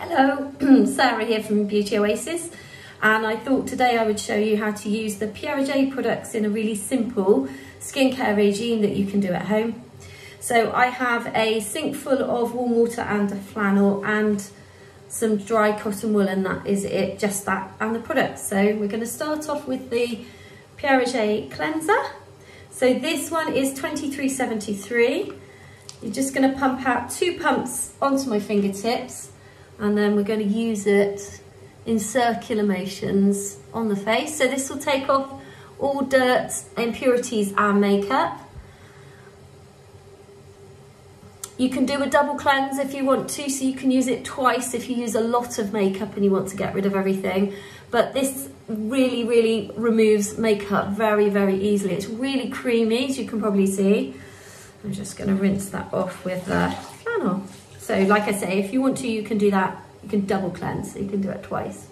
Hello, Sarah here from Beauty Oasis and I thought today I would show you how to use the Pierre products in a really simple skincare regime that you can do at home. So I have a sink full of warm water and a flannel and some dry cotton wool and that is it, just that and the products. So we're going to start off with the Pierre cleanser. So this one is 23.73. You're just going to pump out two pumps onto my fingertips and then we're going to use it in circular motions on the face. So this will take off all dirt, impurities and makeup. You can do a double cleanse if you want to, so you can use it twice if you use a lot of makeup and you want to get rid of everything. But this really, really removes makeup very, very easily. It's really creamy, as you can probably see. I'm just gonna rinse that off with the flannel. So like I say, if you want to, you can do that. You can double cleanse, so you can do it twice.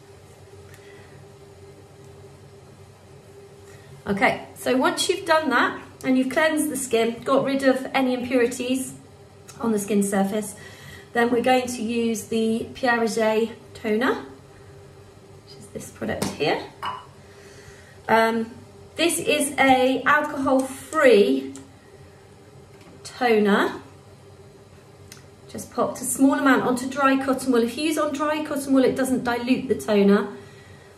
Okay, so once you've done that and you've cleansed the skin, got rid of any impurities on the skin surface, then we're going to use the Pier Auge toner, which is this product here. Um, this is a alcohol-free toner just popped a small amount onto dry cotton wool. If you use on dry cotton wool, it doesn't dilute the toner.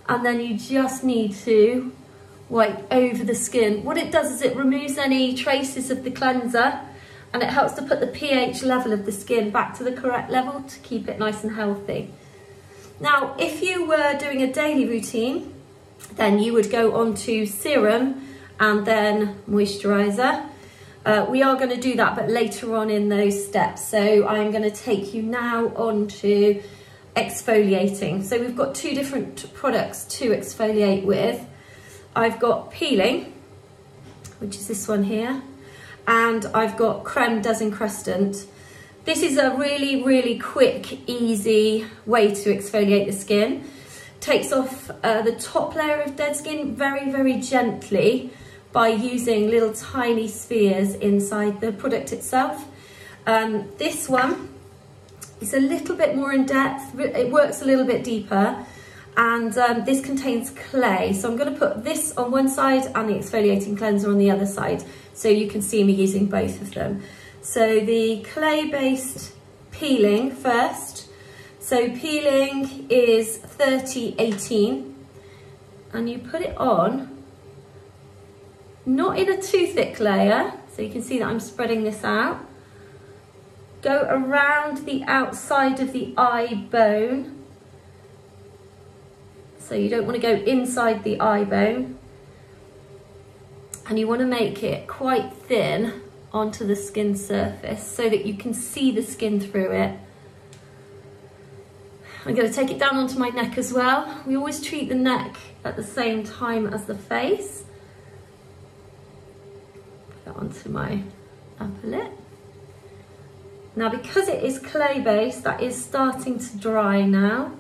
And then you just need to wipe over the skin. What it does is it removes any traces of the cleanser and it helps to put the pH level of the skin back to the correct level to keep it nice and healthy. Now, if you were doing a daily routine, then you would go on to serum and then moisturizer. Uh, we are going to do that, but later on in those steps. So I'm going to take you now on to exfoliating. So we've got two different products to exfoliate with. I've got peeling, which is this one here, and I've got creme desencrustant. This is a really, really quick, easy way to exfoliate the skin. Takes off uh, the top layer of dead skin very, very gently by using little tiny spheres inside the product itself. Um, this one is a little bit more in depth, it works a little bit deeper and um, this contains clay. So I'm going to put this on one side and the exfoliating cleanser on the other side so you can see me using both of them. So the clay-based peeling first. So peeling is 3018 and you put it on not in a too thick layer, so you can see that I'm spreading this out. Go around the outside of the eye bone. So you don't want to go inside the eye bone. And you want to make it quite thin onto the skin surface so that you can see the skin through it. I'm going to take it down onto my neck as well. We always treat the neck at the same time as the face onto my upper lip. Now because it is clay based, that is starting to dry now,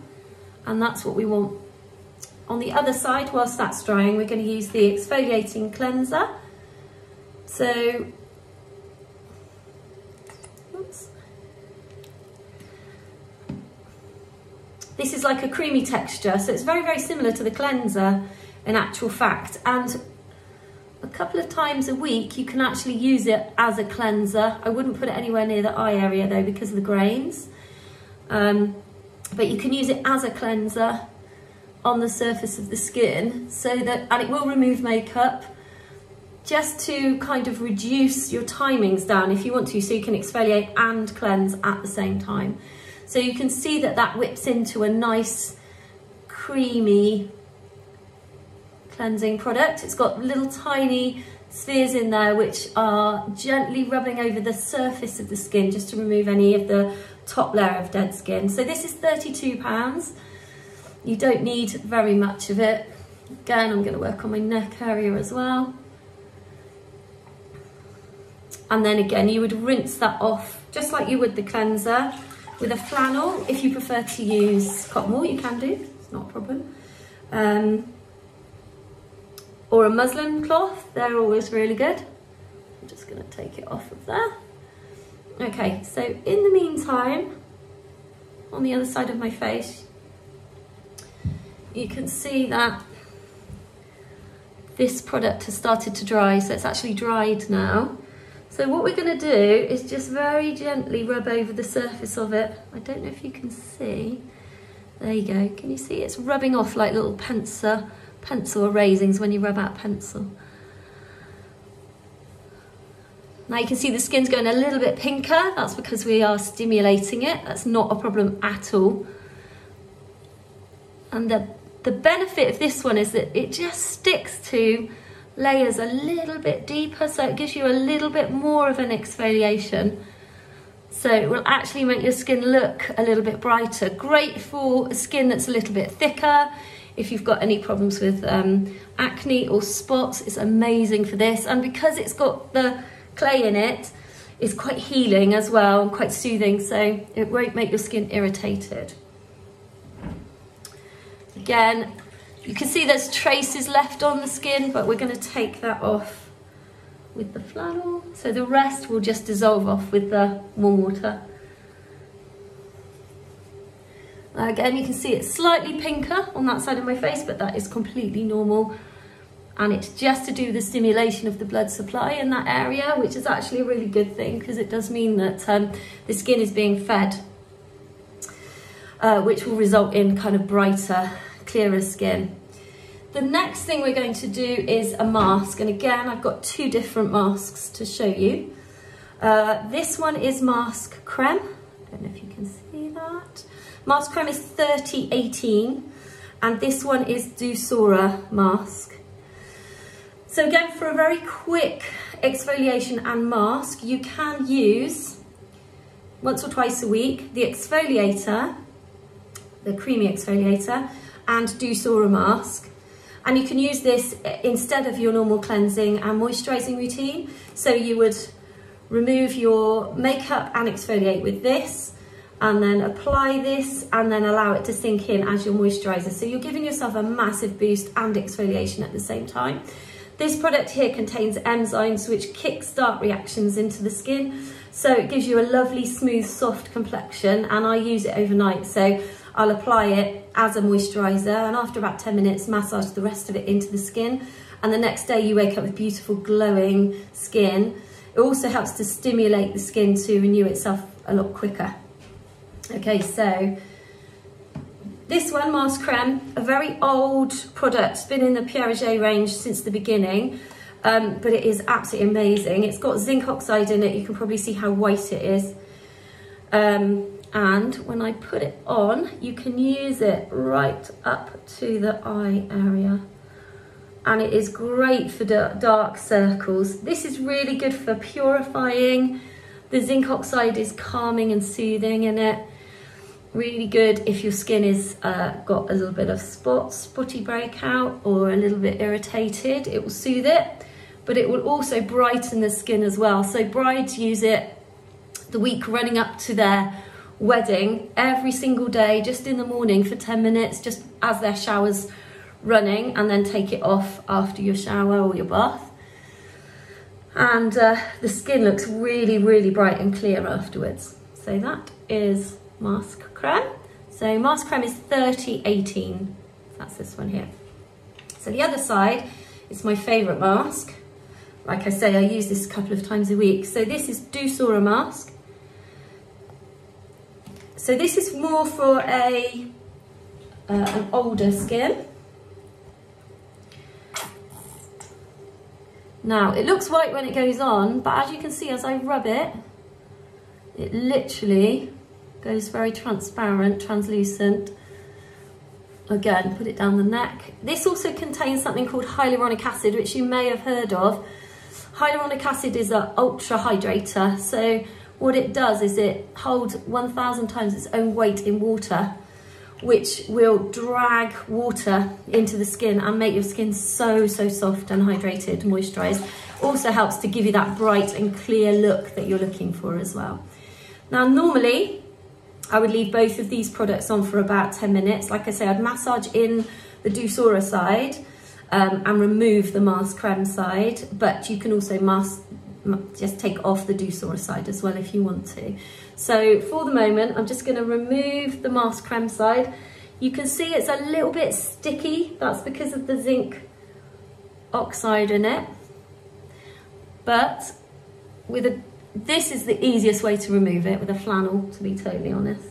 and that's what we want. On the other side, whilst that's drying, we're going to use the exfoliating cleanser. So, oops. This is like a creamy texture, so it's very, very similar to the cleanser in actual fact. And couple of times a week you can actually use it as a cleanser. I wouldn't put it anywhere near the eye area though because of the grains. Um, but you can use it as a cleanser on the surface of the skin so that, and it will remove makeup just to kind of reduce your timings down if you want to so you can exfoliate and cleanse at the same time. So you can see that that whips into a nice creamy cleansing product. It's got little tiny spheres in there which are gently rubbing over the surface of the skin just to remove any of the top layer of dead skin. So this is 32 pounds. You don't need very much of it. Again, I'm gonna work on my neck area as well. And then again, you would rinse that off just like you would the cleanser with a flannel. If you prefer to use cotton wool, you can do, it's not a problem. Um, or a muslin cloth, they're always really good. I'm just gonna take it off of there. Okay, so in the meantime, on the other side of my face, you can see that this product has started to dry, so it's actually dried now. So what we're going to do is just very gently rub over the surface of it. I don't know if you can see. There you go. Can you see it's rubbing off like little pencil, pencil erasings when you rub out pencil. Now you can see the skin's going a little bit pinker. That's because we are stimulating it. That's not a problem at all. And the, the benefit of this one is that it just sticks to layers a little bit deeper. So it gives you a little bit more of an exfoliation. So it will actually make your skin look a little bit brighter. Great for skin that's a little bit thicker. If you've got any problems with um, acne or spots, it's amazing for this. And because it's got the clay in it, it is quite healing as well and quite soothing so it won't make your skin irritated. Again, you can see there's traces left on the skin but we're going to take that off with the flannel so the rest will just dissolve off with the warm water. Again, you can see it's slightly pinker on that side of my face, but that is completely normal and it's just to do the stimulation of the blood supply in that area, which is actually a really good thing because it does mean that um, the skin is being fed, uh, which will result in kind of brighter, clearer skin. The next thing we're going to do is a mask, and again, I've got two different masks to show you. Uh, this one is Mask Creme. I don't know if you can see that. Mask Creme is 3018, and this one is Dusora Mask. So again, for a very quick exfoliation and mask, you can use once or twice a week the exfoliator, the creamy exfoliator, and Dusora mask. And you can use this instead of your normal cleansing and moisturising routine. So you would remove your makeup and exfoliate with this and then apply this and then allow it to sink in as your moisturiser. So you're giving yourself a massive boost and exfoliation at the same time. This product here contains enzymes which kickstart reactions into the skin. So it gives you a lovely, smooth, soft complexion and I use it overnight. So I'll apply it as a moisturiser and after about 10 minutes, massage the rest of it into the skin. And the next day you wake up with beautiful glowing skin. It also helps to stimulate the skin to renew itself a lot quicker. Okay, so this one, Mask Creme, a very old product. It's been in the Pierre range since the beginning, um, but it is absolutely amazing. It's got zinc oxide in it. You can probably see how white it is. Um, and when I put it on, you can use it right up to the eye area. And it is great for dark circles. This is really good for purifying. The zinc oxide is calming and soothing in it really good if your skin is uh, got a little bit of spots, spotty breakout or a little bit irritated, it will soothe it, but it will also brighten the skin as well. So brides use it the week running up to their wedding every single day, just in the morning for 10 minutes, just as their shower's running and then take it off after your shower or your bath. And uh, the skin looks really, really bright and clear afterwards. So that is mask creme. So mask creme is 3018. That's this one here. So the other side is my favorite mask. Like I say, I use this a couple of times a week. So this is Dousora mask. So this is more for a uh, an older skin. Now, it looks white when it goes on, but as you can see, as I rub it, it literally goes very transparent, translucent. Again, put it down the neck. This also contains something called hyaluronic acid, which you may have heard of. Hyaluronic acid is an ultra hydrator. So what it does is it holds 1,000 times its own weight in water, which will drag water into the skin and make your skin so, so soft and hydrated, moisturized. Also helps to give you that bright and clear look that you're looking for as well. Now, normally I would leave both of these products on for about 10 minutes. Like I say, I'd massage in the Dousora side um, and remove the mask creme side, but you can also mask, just take off the Dousora side as well if you want to. So for the moment, I'm just gonna remove the mask creme side. You can see it's a little bit sticky. That's because of the zinc oxide in it. But with a, this is the easiest way to remove it with a flannel, to be totally honest.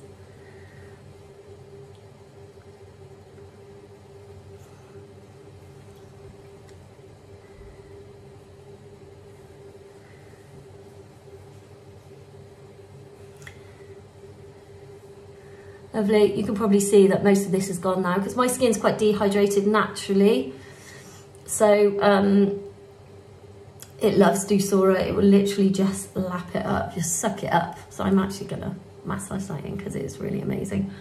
Lovely, you can probably see that most of this is gone now because my skin's quite dehydrated naturally. So um, it loves Doucera, it will literally just lap it up, just suck it up. So I'm actually gonna massage that in because it's really amazing.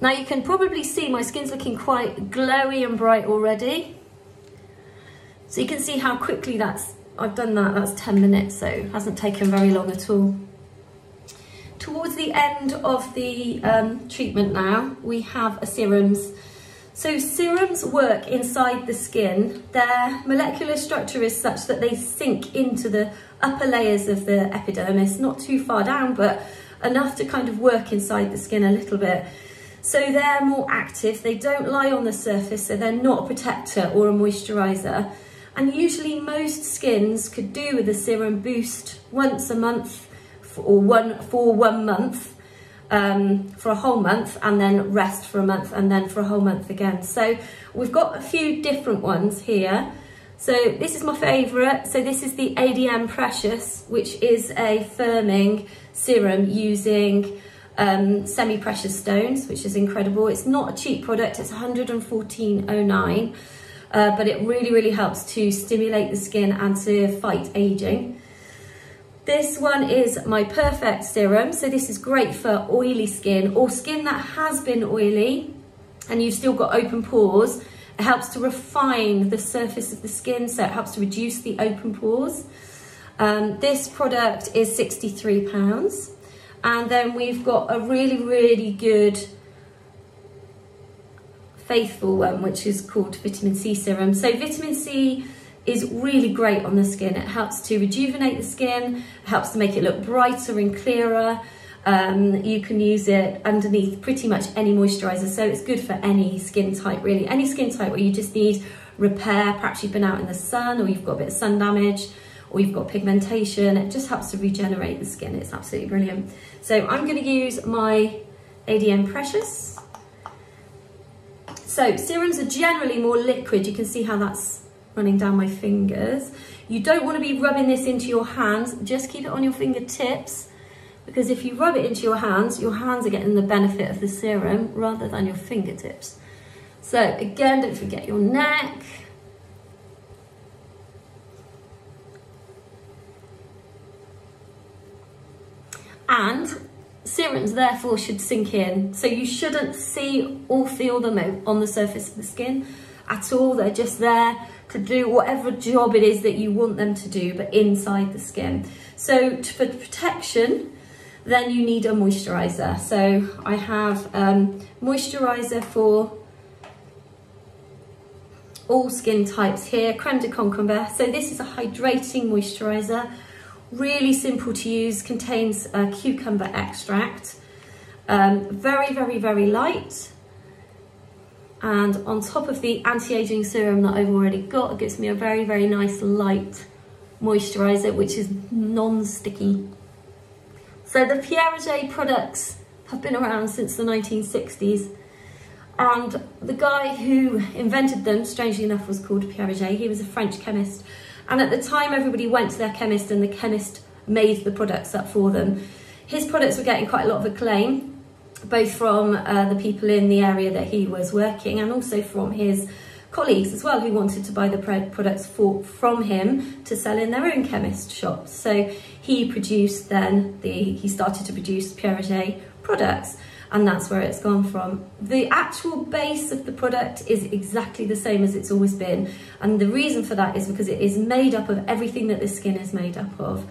Now you can probably see my skin's looking quite glowy and bright already. So you can see how quickly that's, I've done that, that's 10 minutes, so it hasn't taken very long at all. Towards the end of the um, treatment now, we have a serums. So serums work inside the skin. Their molecular structure is such that they sink into the upper layers of the epidermis, not too far down, but enough to kind of work inside the skin a little bit. So they're more active, they don't lie on the surface, so they're not a protector or a moisturiser. And usually most skins could do with a serum boost once a month or one for one month um, for a whole month and then rest for a month and then for a whole month again. So we've got a few different ones here. So this is my favourite. So this is the ADN Precious, which is a firming serum using um, semi-precious stones, which is incredible. It's not a cheap product, it's 114.09, uh, but it really, really helps to stimulate the skin and to fight aging. This one is my perfect serum. So this is great for oily skin or skin that has been oily and you've still got open pores. It helps to refine the surface of the skin, so it helps to reduce the open pores. Um, this product is £63. And then we've got a really, really good faithful one, which is called vitamin C serum. So vitamin C is really great on the skin. It helps to rejuvenate the skin, helps to make it look brighter and clearer. Um, you can use it underneath pretty much any moisturiser, so it's good for any skin type really. Any skin type where you just need repair, perhaps you've been out in the sun or you've got a bit of sun damage or you've got pigmentation, it just helps to regenerate the skin. It's absolutely brilliant. So I'm going to use my ADN Precious. So serums are generally more liquid. You can see how that's running down my fingers. You don't want to be rubbing this into your hands, just keep it on your fingertips because if you rub it into your hands, your hands are getting the benefit of the serum rather than your fingertips. So again, don't forget your neck. And serums therefore should sink in. So you shouldn't see or feel them on the surface of the skin at all. They're just there to do whatever job it is that you want them to do, but inside the skin. So for protection, then you need a moisturizer. So I have um, moisturizer for all skin types here, creme de concombre. So this is a hydrating moisturizer, really simple to use, contains a cucumber extract. Um, very, very, very light. And on top of the anti-aging serum that I've already got, it gives me a very, very nice light moisturizer, which is non-sticky. So the Pierre products have been around since the 1960s. And the guy who invented them, strangely enough, was called Pierre He was a French chemist. And at the time, everybody went to their chemist and the chemist made the products up for them. His products were getting quite a lot of acclaim both from uh, the people in the area that he was working and also from his colleagues as well who wanted to buy the products for, from him to sell in their own chemist shops. So he produced then, the, he started to produce Pierre products and that's where it's gone from. The actual base of the product is exactly the same as it's always been and the reason for that is because it is made up of everything that the skin is made up of.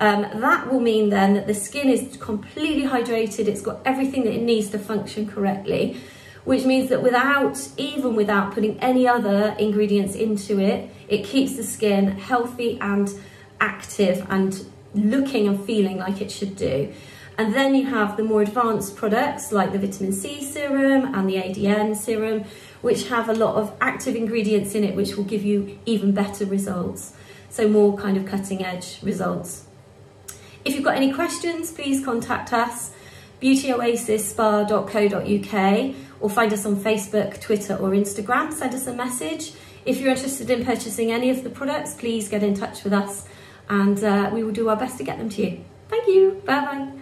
Um, that will mean then that the skin is completely hydrated, it's got everything that it needs to function correctly, which means that without, even without putting any other ingredients into it, it keeps the skin healthy and active and looking and feeling like it should do. And then you have the more advanced products like the vitamin C serum and the ADN serum, which have a lot of active ingredients in it, which will give you even better results. So more kind of cutting edge results. If you've got any questions, please contact us, beautyoasisspa.co.uk or find us on Facebook, Twitter or Instagram. Send us a message. If you're interested in purchasing any of the products, please get in touch with us and uh, we will do our best to get them to you. Thank you. Bye bye.